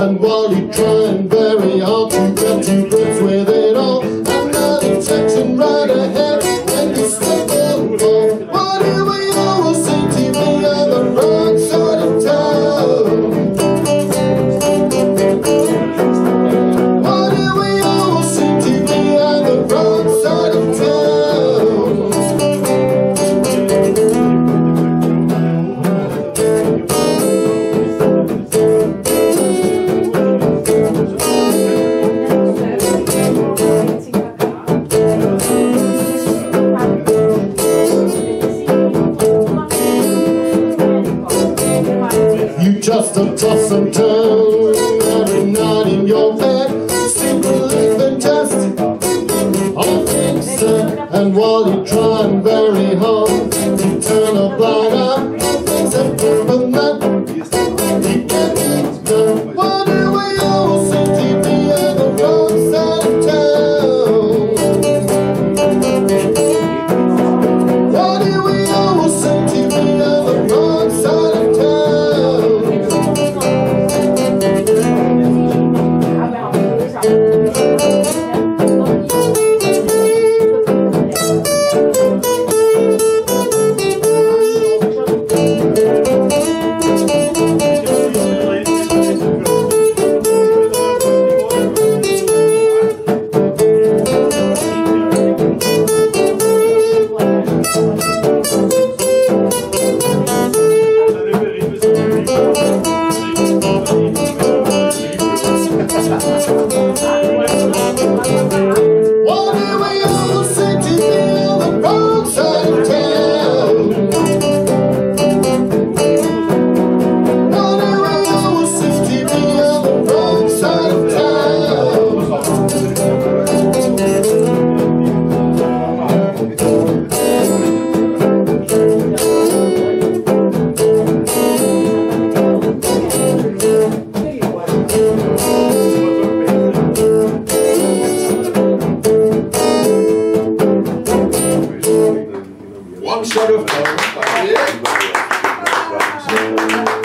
And while you try and bury just a toss and turn. Every night in your bed Simply live and test. All things said and while you One shot of applause. Yeah.